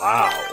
Wow.